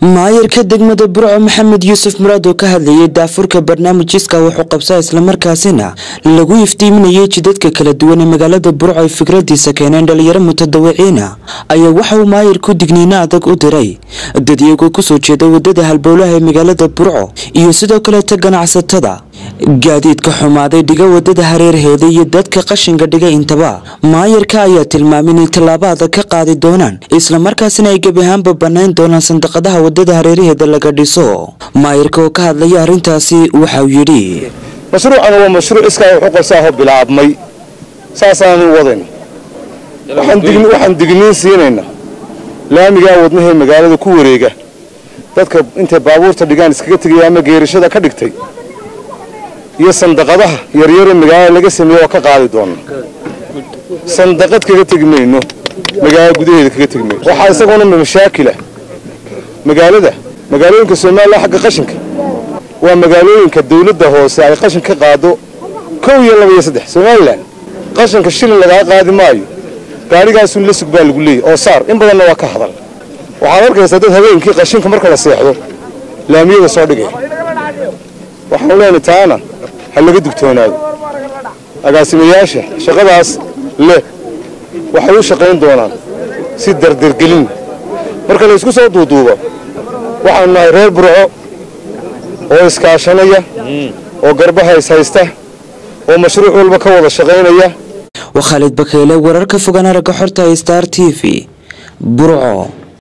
maayarka degmada burco maxamed yuusuf muraad oo ka hadlayay daafurka barnaamijka wuxuu qabsaa islamarkaasina lagu iftiiminayay jidadka kala duwan ee magaalada burco ay fikradiisa keeneen dhalinyaro mutadawiciina ayaa waxa uu maayarku digniino adag u diray. Dad iyagoo ku soo jeeda waddada halbowlaha ee magaalada burco iyo sidoo kaleeta ganacsatada. Gaadiidka xumaaday dhiga waddada hareerheeda iyo dadka qashinka dhiga intaba. Maayarka ayaa tilmaamay inay tallaabo adag ka qaadi doonaan islamarkaasina ay gebi ahaanba banayn doonaan sandaqadaha waddada hareeraheeda laga dhiso. Maayarka oo ka hadlaya arrintaasi waxauu yidhi mashruucan waa mashruuc iskaa wuxuu qabsaaho bilaabmay. Saasaanu wadayna waxaan digniin siinayna. Laamigaa wadnahee magaalada ku wareega. Dadka intay baabuurta dhigaan iskaga tegaya ama geerashada ka dhigtay. Iyo sandaqadaha yaryare magaalada laga sameeye oo ka qaadi doona. Sandaqad kaga tegi mayno magaalada gudaheeda kaga tegi waxaa isaguna mashaakila magaalada. Magaalooyinka somalilan xagga qashinka. Waa magaalooyinka dawladda hoose ay qashin ka qaado kow iyo laba iyo saddex somalilan qashinka shilin lagaa qaadi maayo. Gaarigaasun la sug baa lagu leeyay oo saar in badanna waa ka hadal. Waxaad arkaysaa dad habeenkii qashinka marka la seexdo laamiyada soo dhigaya waxaanu leenahay taana ha laga digtoonaado agaasimayaasha shaqadaas leh. Waxay u shaqayn doonaan si dardargelin marka la isku soo duuduubo waxaanu nahay reer burco oo iskaashanaya oo garbaha is haysta oo mashruuc walba ka wada shaqaynaya. Waa khaalid bakeyle wararka fogaan aragga xorta star t v burco